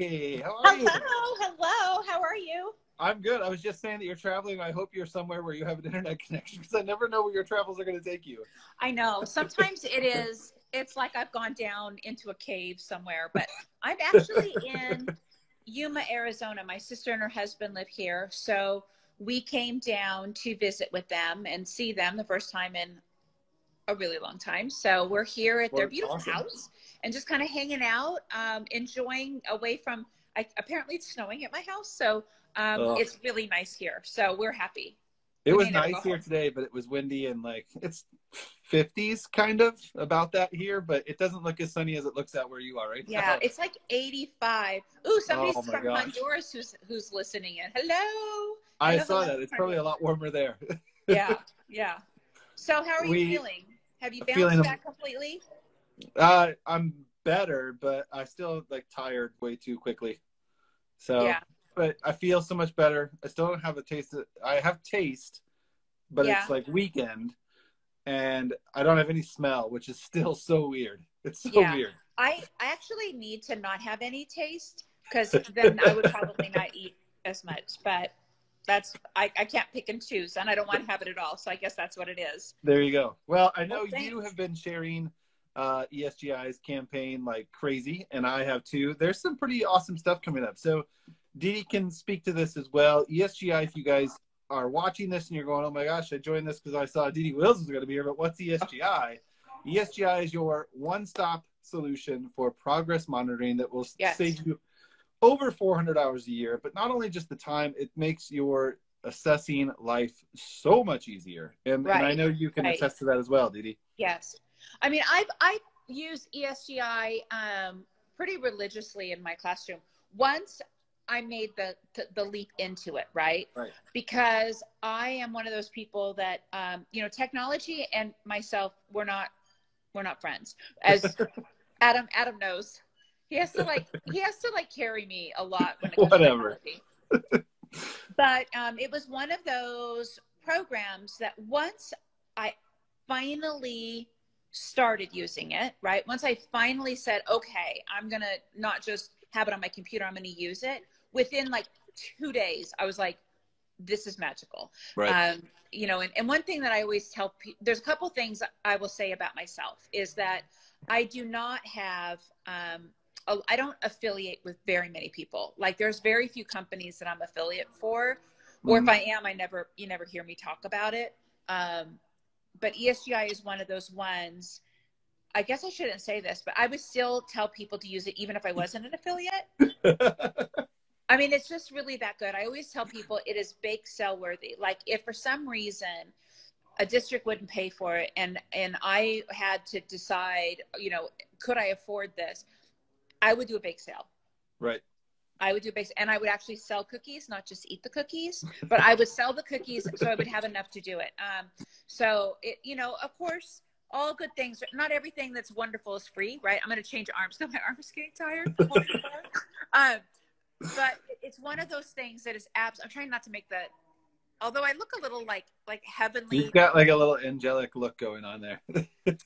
Hey, how are you? Hello, hello. How are you? I'm good. I was just saying that you're traveling. I hope you're somewhere where you have an internet connection because I never know where your travels are going to take you. I know. Sometimes it is. It's like I've gone down into a cave somewhere, but I'm actually in Yuma, Arizona. My sister and her husband live here, so we came down to visit with them and see them the first time in a really long time. So we're here at Well, their beautiful awesome. house and just kind of hanging out, um, enjoying away from. I, apparently, it's snowing at my house, so um, it's really nice here. So we're happy. It We was nice here home. today, but it was windy and like it's 50s kind of about that here, but it doesn't look as sunny as it looks out where you are right Yeah, now. it's like 85. Ooh, somebody's Oh from gosh. Honduras who's who's listening in. Hello. I Hello, saw that. It's probably a lot warmer there. Yeah, yeah. So how are you We- feeling? Have you bounced back completely? Uh, I'm better, but I still like tired way too quickly. So, Yeah. but I feel so much better. I still don't have a taste. Of, I have taste, but Yeah. it's like weekend, and I don't have any smell, which is still so weird. It's so Yeah. weird. I I actually need to not have any taste because then I would probably not eat as much. But that's I, I can't pick and choose, and I don't want to have it at all. So I guess that's what it is. There you go. Well, I know Well, you have been sharing uh, ESGI's campaign like crazy, and I have too. There's some pretty awesome stuff coming up. So, Deedee can speak to this as well. ESGI, if you guys are watching this and you're going, oh my gosh, I joined this because I saw Deedee Wills was going to be here, but what's ESGI? ESGI is your one stop solution for progress monitoring that will Yes. save you over 400 hours a year. But not only just the time, it makes your assessing life so much easier. And, and I know you can Right. attest to that as well, Deedee. Yes, I mean I've I use ESGI um, pretty religiously in my classroom. Once I made the, the the leap into it, right? Right. Because I am one of those people that um, you know technology and myself we're not we're not friends. As Adam Adam knows, he has to like he has to like carry me a lot when it comes Whatever. to but um, it was one of those programs that once I finally started using it, right? Once I finally said, okay, I'm going to not just have it on my computer, I'm going to use it. Within like two days, I was like, this is magical. Um, you know, and, and one thing that I always tell people, there's a couple things I will say about myself is that I do not have, um, I don't affiliate with very many people. Like there's very few companies that I'm affiliate for, or if Mhm. I am, I never, you never hear me talk about it. Um, but ESGI is one of those ones. I guess I shouldn't say this, but I would still tell people to use it even if I wasn't an affiliate. I mean, it's just really that good. I always tell people it is bake sale worthy. Like if for some reason a district wouldn't pay for it and and I had to decide, you know, could I afford this? I would do a bake sale. right. I would do a bake and I would actually sell cookies, not just eat the cookies, but I would sell the cookies so I would have enough to do it. Um, so it, you know, of course, all good things. Not everything that's wonderful is free, right? I'm going to change arms because my arm is getting tired. um, but it's one of those things that is abs. I'm trying not to make the. Although I look a little like like heavenly. You've got like a little angelic look going on there.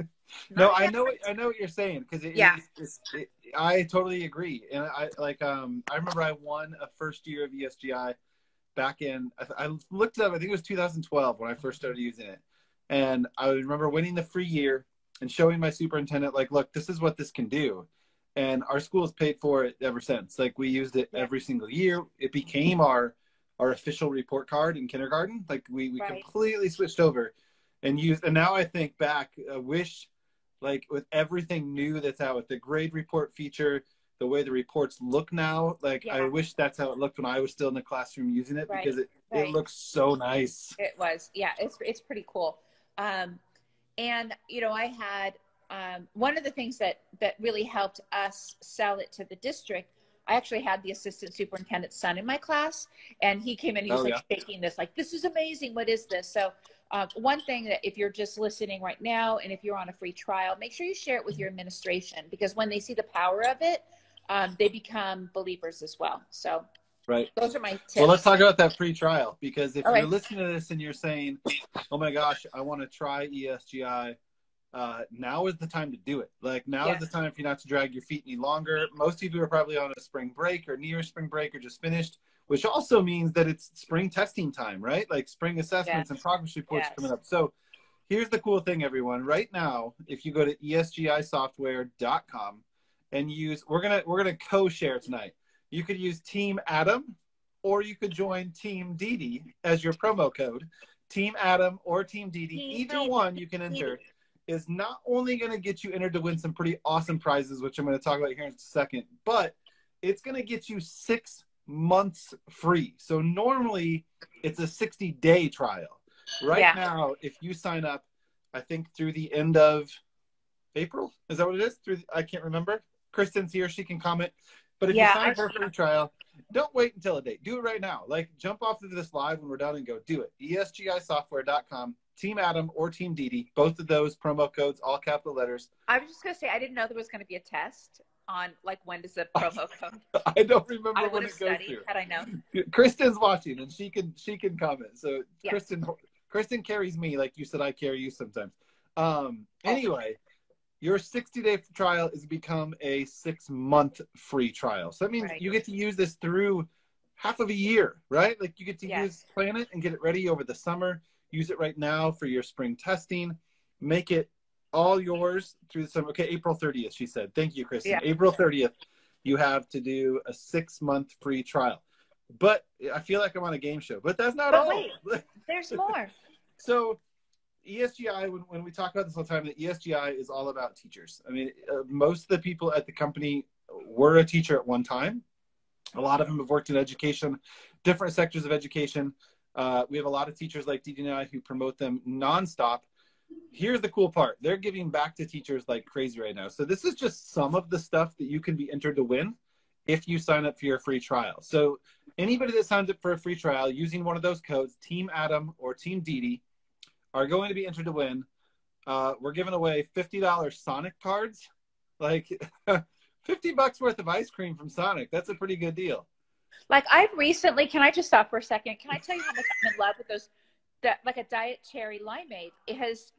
no, I know what, I know what you're saying because it, Yeah. it's, it, I totally agree. And I like um I remember I won a first year of ESGI back in I, I looked up I think it was 2012 when I first started using it, and I remember winning the free year and showing my superintendent like, look, this is what this can do. And our school has paid for it ever since. Like we used it every single year. It became our our official report card in kindergarten. Like we, we Right. completely switched over and used and now I think back, I wish like with everything new that's out with the grade report feature, the way the reports look now, like I wish that's how it looked when I was still in the classroom using it Right, because it, right. it looks so nice. It was, yeah. It's it's pretty cool. Um, and you know, I had um, one of the things that that really helped us sell it to the district. I actually had the assistant superintendent's son in my class, and he came in. He was Oh, like shaking this, like, "This is amazing! What is this?" So, uh, one thing that if you're just listening right now, and if you're on a free trial, make sure you share it with your administration because when they see the power of it, um, they become believers as well. So, Right. those are my tips. Well, let's talk about that free trial because if All you're right. listening to this and you're saying, "Oh my gosh, I want to try ESGI," uh, now is the time to do it. Like now Yes. is the time for you not to drag your feet any longer. Most of you are probably on a spring break or near spring break or just finished, which also means that it's spring testing time, right? Like spring assessments Yes. and progress reports Yes. coming up. So here's the cool thing, everyone. Right now, if you go to esgisoftware.com and use, we're gonna we're gonna co-share tonight. You could use Team Adam, or you could join Team Deedee as your promo code. Team Adam or Team Deedee, either one you can enter, is not only going to get you entered to win some pretty awesome prizes, which I'm going to talk about here in a second, but it's going to get you six months free. So normally it's a 60 day trial. Right Yeah. now, if you sign up, I think through the end of April, is that what it is? Through I can't remember. Kristen's here; she can comment. But if Yeah, you sign up for a free trial, don't wait until a date. Do it right now. Like jump off of this live when we're done and go do it. ESGIsoftware.com, Team Adam or Team Deedee, both of those promo codes, all capital letters. I was just gonna say I didn't know there was gonna be a test on like when does the promo code. I don't remember I when would have it goes studied to. had I known. Kristen's watching and she can she can comment. So Yeah. Kristen Kristen carries me like you said I carry you sometimes. Um anyway, your 60 day trial is become a six month free trial. So that means Right. you get to use this through half of a year, right? Like you get to Yes. use plan it and get it ready over the summer. Use it right now for your spring testing. Make it all yours through the summer. Okay, April 30th, she said. Thank you, Kristen. Yeah. April 30th, you have to do a six month free trial. But I feel like I'm on a game show. But that's not But all. wait. There's more. So ESGI, when, when we talk about this all the time, that ESGI is all about teachers. I mean, uh, most of the people at the company were a teacher at one time. A lot of them have worked in education, different sectors of education. Uh, we have a lot of teachers like Deedee and I who promote them nonstop. Here's the cool part: they're giving back to teachers like crazy right now. So this is just some of the stuff that you can be entered to win if you sign up for your free trial. So anybody that signs up for a free trial using one of those codes, Team Adam or Team Deedee, are going to be entered to win. Uh, we're giving away fifty dollars Sonic cards, like fifty bucks worth of ice cream from Sonic. That's a pretty good deal. Like I've recently, can I just stop for a second? Can I tell you how much I'm in love with those, that like a diet cherry limeade? It has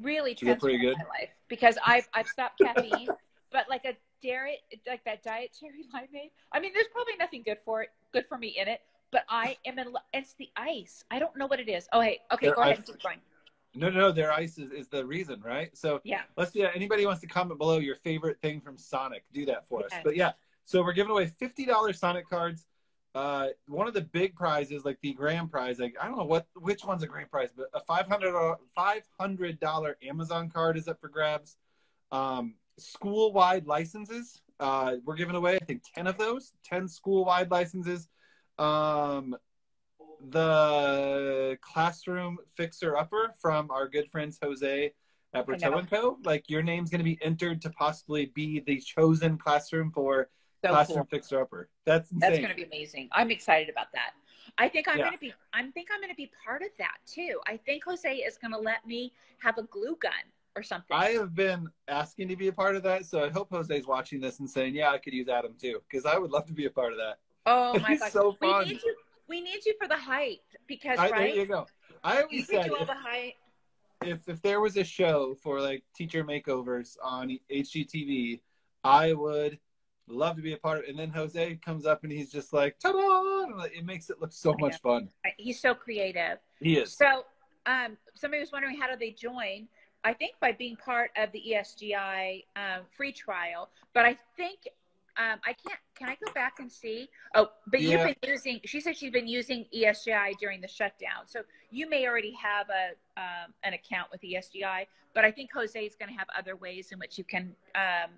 really transformed good? my life because I've I've stopped caffeine, but like a dairy like that diet cherry limeade. I mean, there's probably nothing good for it, good for me in it, but I am in. love. It's the ice. I don't know what it is. Oh, hey, okay, Their go ahead keep going. No, no, no. Their ice is, is the reason, right? So Yeah, let's do that. Anybody wants to comment below your favorite thing from Sonic? Do that for us. But yeah, so we're giving away fifty dollars Sonic cards. Uh, one of the big prizes, like the grand prize, like I don't know what which one's a grand prize, but a $500, $500 Amazon card is up for grabs. Um, school wide licenses. Uh, we're giving away, I think, ten of those, ten school wide licenses. Um, the classroom fixer upper from our good friends Jose at Berto and Co. Like your name's going to be entered to possibly be the chosen classroom for so classroom cool. fixer upper. That's insane. That's going to be amazing. I'm excited about that. I think I'm Yeah. going to be. I think I'm going to be part of that too. I think Jose is going to let me have a glue gun or something. I have been asking to be a part of that, so I hope Jose's watching this and saying, "Yeah, I could use Adam too," because I would love to be a part of that. oh my gosh, so fun. we need you. We need you for the hype because I, there you go. I You always could said do all if, if if there was a show for like teacher makeovers on HGTV, I would love to be a part of it. And then Jose comes up and he's just like, "Ta-da!" It makes it look so much fun. He's so creative. He is. So, um, somebody was wondering how do they join? I think by being part of the ESGI um, free trial, but I think um, I can't. Can I go back and see? Oh, but Yeah. you've been using. She said she's been using ESGI during the shutdown, so you may already have a um, an account with ESGI. But I think Jose is going to have other ways in which you can um,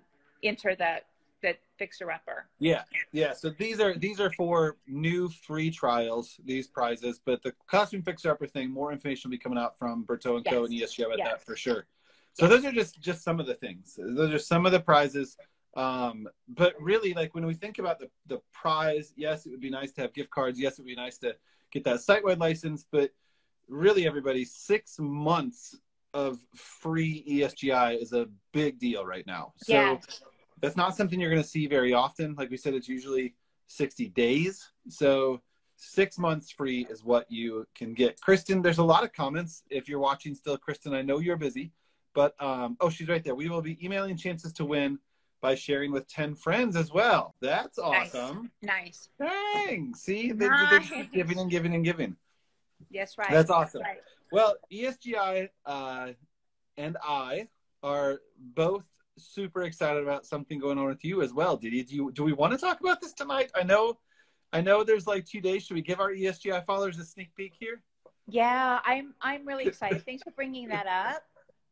enter the the fixer upper. Yeah, yeah. So these are these are for new free trials, these prizes. But the costume fixer upper thing, more information will be coming out from Berto and Co. and ESGI about Yes. that for sure. So those are just just some of the things. Those are some of the prizes. Um, but really, like when we think about the the prize, yes, it would be nice to have gift cards. Yes, it would be nice to get that site wide license. But really, everybody, six months of free ESGI is a big deal right now. So Yeah. That's not something you're going to see very often. Like we said, it's usually 60 days. So six months free is what you can get. Kristen, there's a lot of comments. If you're watching still, Kristen, I know you're busy, But um, oh, she's right there. We will be emailing chances to win by sharing with 10 friends as well. That's awesome. Nice. nice. Dang. See, they, nice. they giving and giving and giving. Yes, right. That's awesome. Right. Well, ESGI uh, and I are both super excited about something going on with you as well. Did you, do you, do we want to talk about this tonight? I know, I know there's like two days. Should we give our ESGI followers a sneak peek here? Yeah, I'm, I'm really excited. Thanks for bringing that up.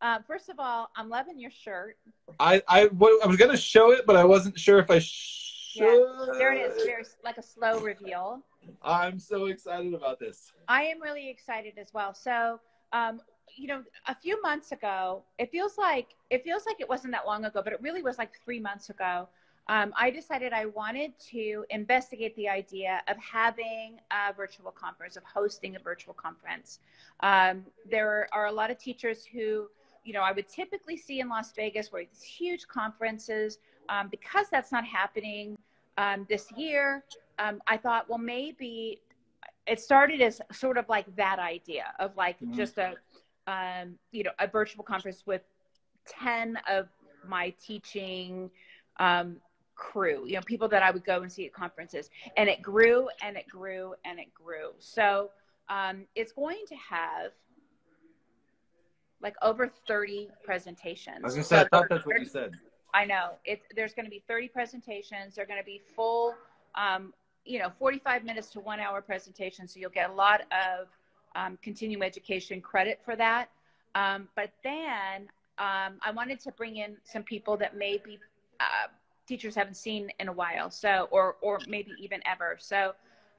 Uh, first of all, I'm loving your shirt. I, I, I was going to show it, but I wasn't sure if I should. Yeah, there it is. There's like a slow reveal. I'm so excited about this. I am really excited as well. So, um, you know, a few months ago, it feels like it feels like it wasn't that long ago, but it really was like three months ago. Um, I decided I wanted to investigate the idea of having a virtual conference, of hosting a virtual conference. Um, there are a lot of teachers who, you know, I would typically see in Las Vegas where these huge conferences. Um, because that's not happening um, this year, um, I thought, well, maybe it started as sort of like that idea of like mm-hmm. just a um, you know, a virtual conference with 10 of my teaching um, crew, you know, people that I would go and see at conferences. And it grew and it grew and it grew. So um, it's going to have like over 30 presentations. I was going to say, I thought that's what you said. I know. It, there's going to be 30 presentations. They're going to be full, um, you know, 45 minutes to one hour presentations. So you'll get a lot of um, continuing education credit for that. Um, but then um, I wanted to bring in some people that maybe uh, teachers haven't seen in a while, so or or maybe even ever. So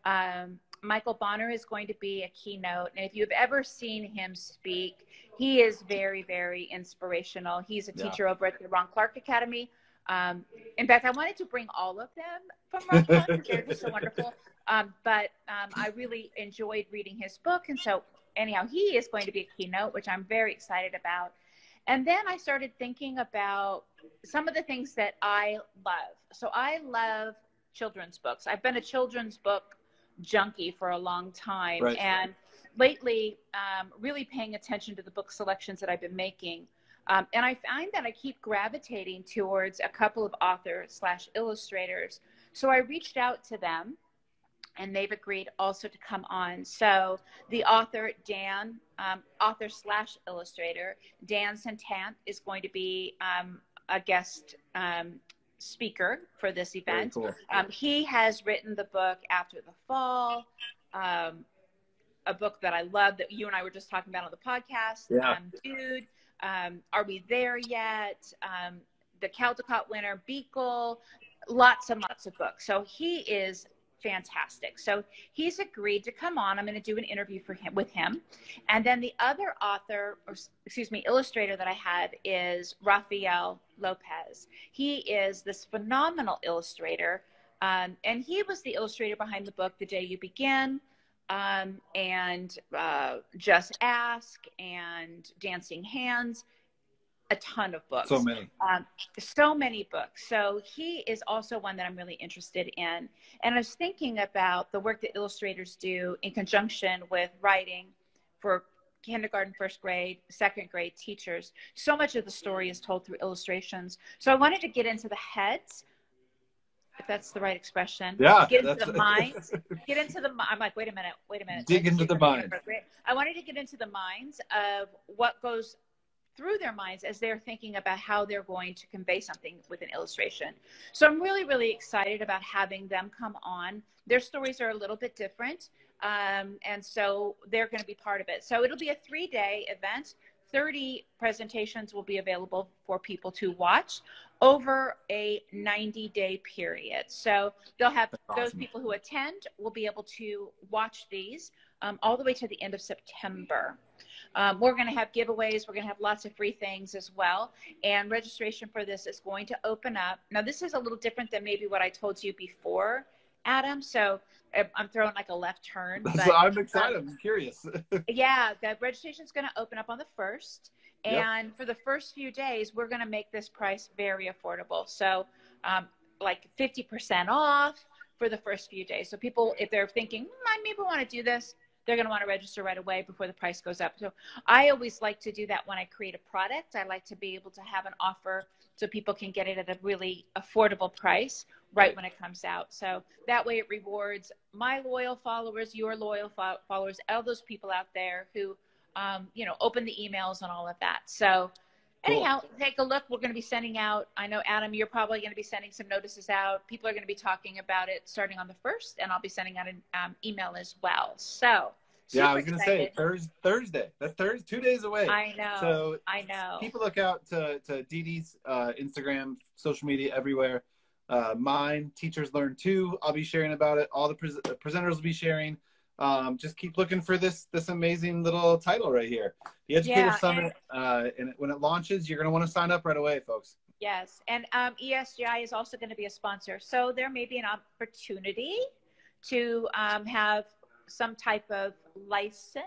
um, Michael Bonner is going to be a keynote, and if you've ever seen him speak, he is very very inspirational. He's a teacher yeah. over at the Ron Clark Academy. Um, in fact, I wanted to bring all of them from Clark because they're just so wonderful. Um, but um, I really enjoyed reading his book. And so, anyhow, he is going to be a keynote, which I'm very excited about. And then I started thinking about some of the things that I love. So, I love children's books. I've been a children's book junkie for a long time. Right. And lately, um, really paying attention to the book selections that I've been making. Um, and I find that I keep gravitating towards a couple of authors slash illustrators. So I reached out to them and they've agreed also to come on. So the author, Dan, um, author slash illustrator, Dan Santat is going to be um, a guest um, speaker for this event. Cool. Um, he has written the book After the Fall, um, a book that I love that you and I were just talking about on the podcast. Yeah. Um, Are We There Yet? the Caldecott winner, Beekle, lots and lots of books. So he is fantastic. So he's agreed to come on. I'm going to do an interview for him with him. And then the other author, or excuse me, illustrator that I had is Rafael Lopez. He is this phenomenal illustrator. Um, and he was the illustrator behind the book The Day You Begin um, and uh, Just Ask and Dancing Hands a ton of books. So many. Um, so many books. So he is also one that I'm really interested in. And I was thinking about the work that illustrators do in conjunction with writing for kindergarten, first grade, second grade teachers. So much of the story is told through illustrations. So I wanted to get into the heads if that's the right expression. Yeah. Get into the minds. Get into the. I'm like, wait a minute, wait a minute. Dig into the mind. I wanted to get into the minds of what goes through their minds as they're thinking about how they're going to convey something with an illustration. So I'm really, really excited about having them come on. Their stories are a little bit different. Um, and so they're going to be part of it. So it'll be a three day event. 30 presentations will be available for people to watch over a 90 day period. So they'll have awesome. those people who attend will be able to watch these um, all the way to the end of September. Um, we're going to have giveaways. We're going to have lots of free things as well. And registration for this is going to open up. Now, this is a little different than maybe what I told you before, Adam. So I'm throwing like a left turn. But, so I'm excited. Um, I'm curious. yeah, the registration is going to open up on the first. And yep. for the first few days, we're going to make this price very affordable. So, um, like 50% off for the first few days. So, people, if they're thinking, hmm, I maybe want to do this, they're going to want to register right away before the price goes up. So I always like to do that when I create a product. I like to be able to have an offer so people can get it at a really affordable price right when it comes out. So that way it rewards my loyal followers, your loyal fo- followers, all those people out there who, um, you know, open the emails and all of that. So Cool. Anyhow, take a look. We're going to be sending out. I know Adam, you're probably going to be sending some notices out. People are going to be talking about it starting on the first, and I'll be sending out an um, email as well. So yeah, I was going to say Thursday. Thursday. That's Thursday. Two days away. I know. So I know. People look out to to Deedee's uh, Instagram, social media, everywhere. Uh, mine, Teachers Learn Too. I'll be sharing about it. All the, pre- the presenters will be sharing um, just keep looking for this this amazing little title right here, the Educator yeah, Summit. And, uh, and when it launches, you're going to want to sign up right away, folks. Yes, and um, ESGI is also going to be a sponsor, so there may be an opportunity to um, have some type of license.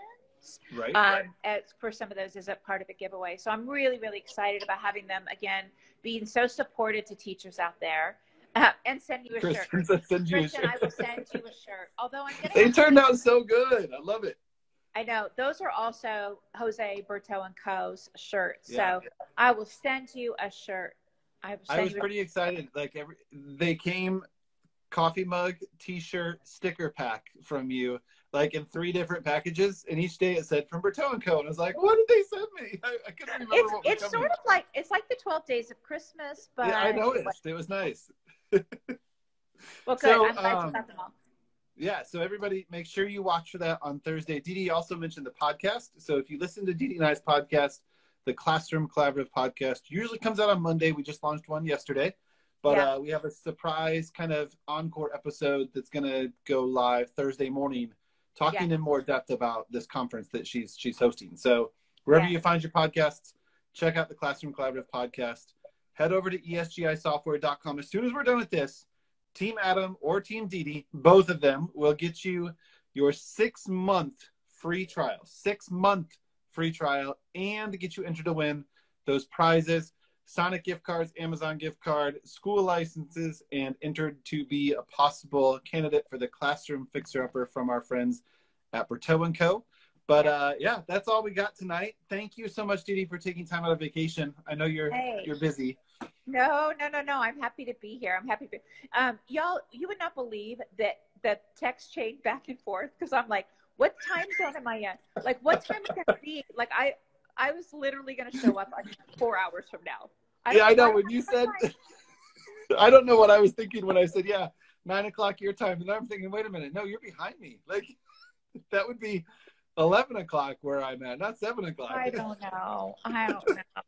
Right, um, right. As, for some of those as a part of a giveaway. So I'm really, really excited about having them again, being so supported to teachers out there uh, and send you a Kristen shirt. Send you Kristen, a shirt. I will send you a shirt. Although I'm gonna. They turned out so good. I love it. I know those are also Jose Berto and Co.'s shirts. Yeah. So I will send you a shirt. I, I was pretty excited. Like every, they came coffee mug, T-shirt, sticker pack from you, like in three different packages, and each day it said from Berto and Co. And I was like, "What did they send me?" I, I couldn't remember. It's, it's sort of like it's like the Twelve Days of Christmas, but yeah, I noticed. It was nice well, good. So, I'm glad um, you got them all. Yeah, so everybody make sure you watch for that on Thursday. Dee also mentioned the podcast. So if you listen to Dee and I's podcast, the Classroom Collaborative podcast usually comes out on Monday. We just launched one yesterday. But yeah. uh, we have a surprise kind of encore episode that's going to go live Thursday morning, talking yeah. in more depth about this conference that she's she's hosting. So wherever yeah. you find your podcasts, check out the Classroom Collaborative podcast head over to esgisoftware.com. As soon as we're done with this, Team Adam or Team Dee, both of them will get you your six month free trial, six month free trial, and get you entered to win those prizes Sonic gift cards, Amazon gift card, school licenses, and entered to be a possible candidate for the classroom fixer upper from our friends at Berto & Co. But uh, yeah, that's all we got tonight. Thank you so much, Dee, for taking time out of vacation. I know you're hey. you're busy. No, no, no, no. I'm happy to be here. I'm happy to. Um, y'all, you would not believe that the text chain back and forth because I'm like, what time zone am I in? Like, what time is to be? Like, I, I was literally going to show up like four hours from now. I yeah, I know. When you said, I don't know what I was thinking when I said, yeah, nine o'clock your time, and I'm thinking, wait a minute, no, you're behind me. Like, that would be 11 o'clock where I'm at, not 7 o'clock. I don't know. I don't know.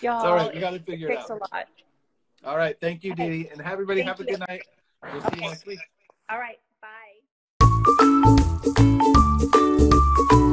Y'all, it's all right. We got to figure it out. a lot. All right. Thank you, okay. Dee. And everybody Thank have you. a good night. We'll see you next week. All right. Bye.